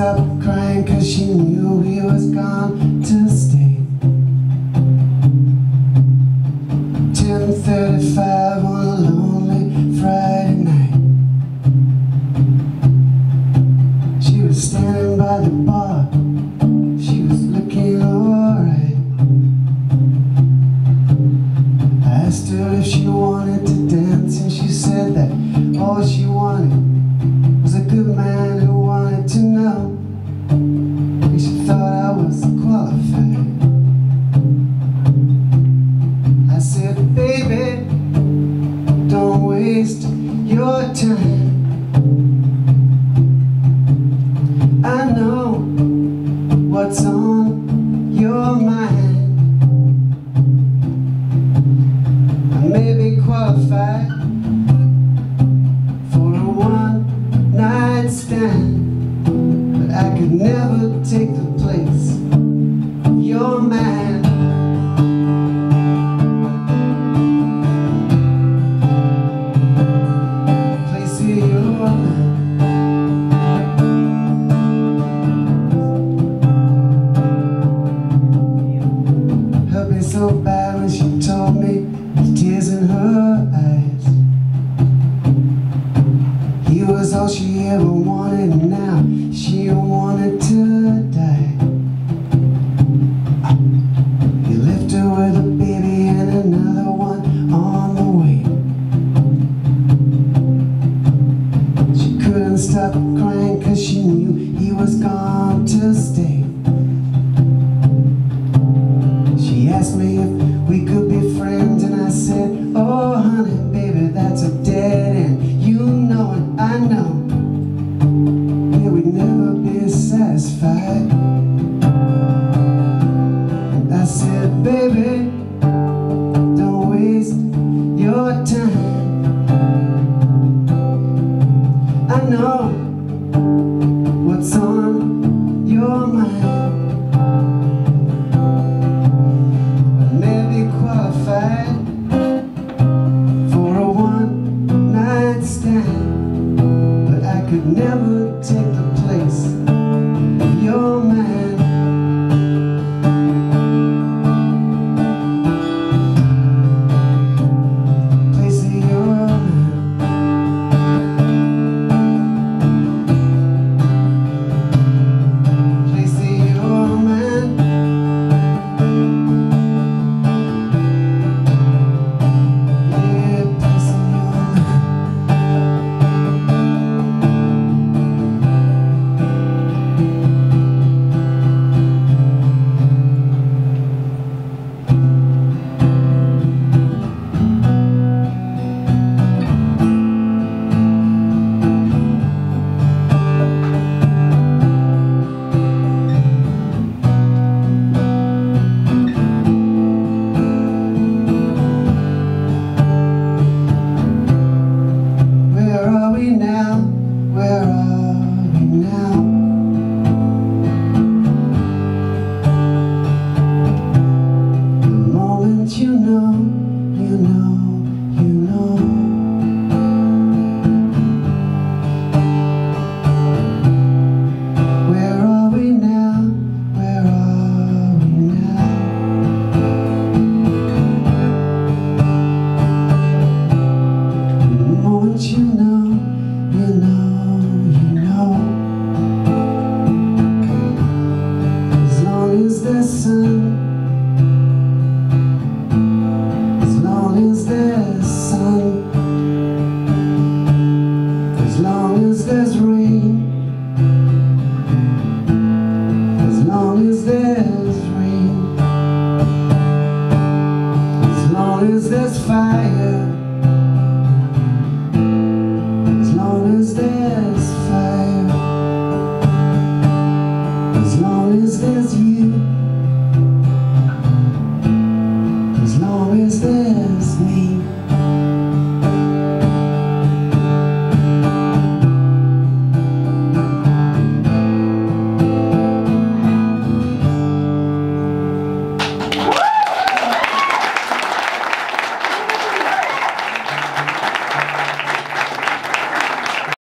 up crying cause she knew he was gone to stay 10.35 said, baby, don't waste your time. I know what's on your mind. I may be qualified for a one-night stand, but I could never take the place all she ever wanted now down Yeah, we'd never be satisfied. I said, baby, don't waste your time. could never take Yeah.